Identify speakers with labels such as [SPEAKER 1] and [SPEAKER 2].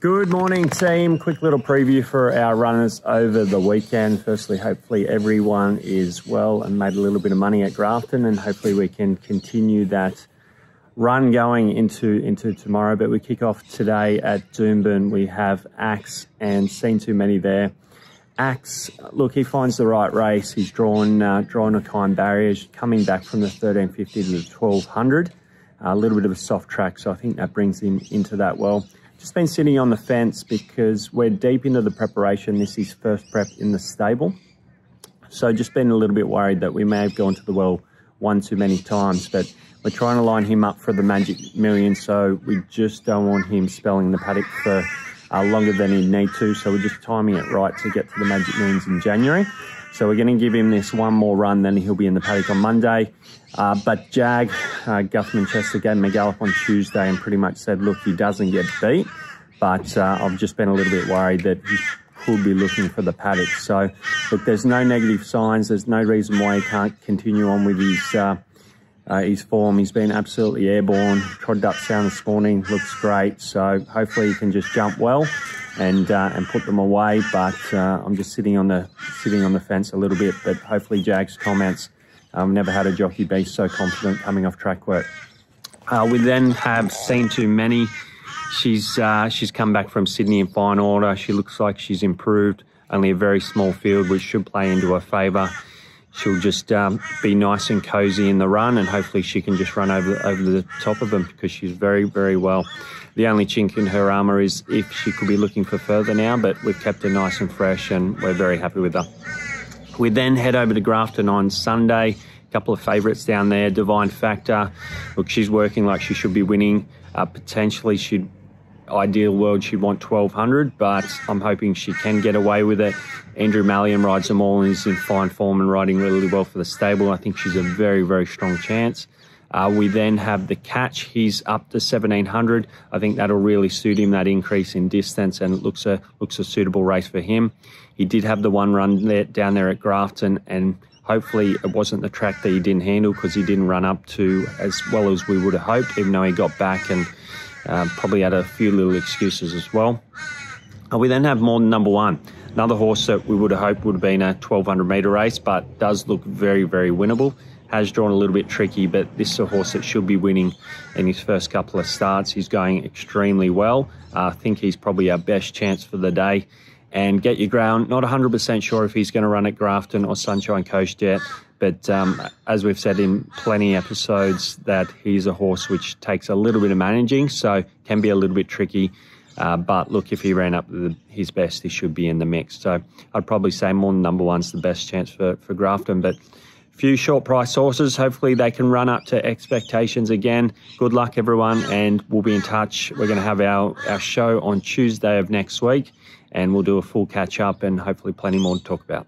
[SPEAKER 1] Good morning, team. Quick little preview for our runners over the weekend. Firstly, hopefully everyone is well and made a little bit of money at Grafton, and hopefully we can continue that run going into into tomorrow. But we kick off today at Doomben. We have Axe and seen too many there. Axe, look, he finds the right race. He's drawn uh, drawn a kind barriers, coming back from the 1350 to the 1200. A little bit of a soft track, so I think that brings him into that well. Just been sitting on the fence because we're deep into the preparation. This is first prep in the stable. So just been a little bit worried that we may have gone to the well one too many times, but we're trying to line him up for the Magic Million, so we just don't want him spelling the paddock for uh, longer than he need to. So we're just timing it right to get to the Magic Millions in January. So we're going to give him this one more run, then he'll be in the paddock on Monday. Uh, but Jag, uh, Guthmann-Chester gave him a gallop on Tuesday and pretty much said, look, he doesn't get beat. But uh, I've just been a little bit worried that he could be looking for the paddock. So, look, there's no negative signs. There's no reason why he can't continue on with his uh, his form. He's been absolutely airborne. Trotted up sound this morning. Looks great. So hopefully he can just jump well and uh, and put them away. But uh, I'm just sitting on the sitting on the fence a little bit. But hopefully Jag's comments. I've um, never had a jockey be so confident coming off track work. Uh, we then have seen too many. She's uh, she's come back from Sydney in fine order. She looks like she's improved. Only a very small field, which should play into her favour. She'll just um, be nice and cozy in the run, and hopefully she can just run over over the top of them because she's very very well. The only chink in her armour is if she could be looking for further now, but we've kept her nice and fresh, and we're very happy with her. We then head over to Grafton on Sunday. A couple of favourites down there. Divine Factor. Look, she's working like she should be winning. Uh, potentially, she'd ideal world she'd want 1200, but I'm hoping she can get away with it. Andrew Mallyon rides them all and he's in fine form and riding really well for the stable. I think she's a very, very strong chance. Uh, we then have the catch. He's up to 1700. I think that'll really suit him, that increase in distance, and it looks a, looks a suitable race for him. He did have the one run there, down there at Grafton, and hopefully it wasn't the track that he didn't handle because he didn't run up to as well as we would have hoped, even though he got back and um, probably had a few little excuses as well. Uh, we then have more than number one. Another horse that we would have hoped would have been a 1200 metre race, but does look very, very winnable has drawn a little bit tricky, but this is a horse that should be winning in his first couple of starts. He's going extremely well. Uh, I think he's probably our best chance for the day. And get your ground. Not 100% sure if he's going to run at Grafton or Sunshine Coast yet, but um, as we've said in plenty of episodes, that he's a horse which takes a little bit of managing, so can be a little bit tricky. Uh, but look, if he ran up the, his best, he should be in the mix. So I'd probably say more than number one's the best chance for, for Grafton. But few short price horses. Hopefully, they can run up to expectations again. Good luck, everyone, and we'll be in touch. We're going to have our, our show on Tuesday of next week, and we'll do a full catch up and hopefully plenty more to talk about.